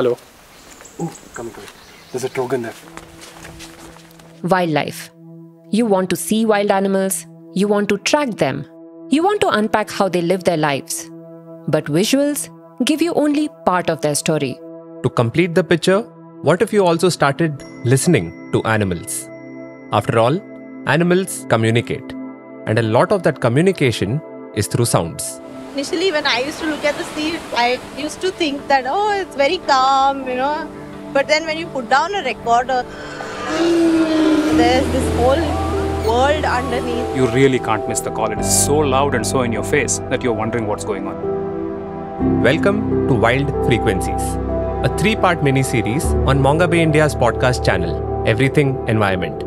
Hello. Ooh, come, come. There's a token there. Wildlife. You want to see wild animals, you want to track them, you want to unpack how they live their lives. But visuals give you only part of their story. To complete the picture, what if you also started listening to animals? After all, animals communicate, and a lot of that communication is through sounds. Initially, when I used to look at the sea, I used to think that, oh, it's very calm, you know. But then when you put down a recorder, there's this whole world underneath. You really can't miss the call. It is so loud and so in your face that you're wondering what's going on. Welcome to Wild Frequencies, a three part mini series on Mongabay India's podcast channel, Everything Environment.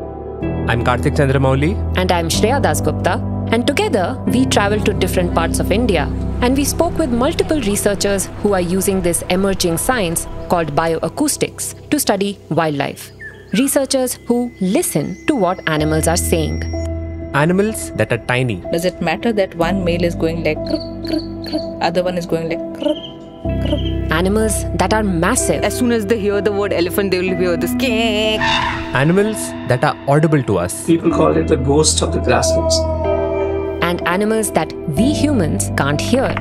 I'm Kartik Chandramouli. And I'm Shreya Dasgupta. And together, we traveled to different parts of India and we spoke with multiple researchers who are using this emerging science called bioacoustics to study wildlife. Researchers who listen to what animals are saying. Animals that are tiny. Does it matter that one male is going like kruk, kruk, kruk, other one is going like kruk, kruk? Animals that are massive. As soon as they hear the word elephant, they will hear this kick. Animals that are audible to us. People call it the ghost of the grasslands. And animals that we humans can't hear.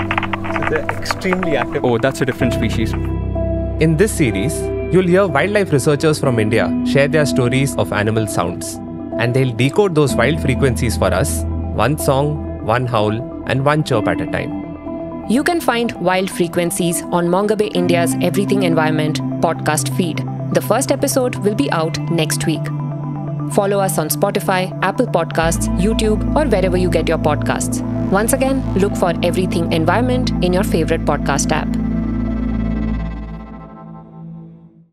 So they're extremely active. Oh, that's a different species. In this series, you'll hear wildlife researchers from India share their stories of animal sounds. And they'll decode those wild frequencies for us one song, one howl, and one chirp at a time. You can find Wild Frequencies on Mongabay India's Everything Environment podcast feed. The first episode will be out next week. Follow us on Spotify, Apple Podcasts, YouTube, or wherever you get your podcasts. Once again, look for Everything Environment in your favorite podcast app.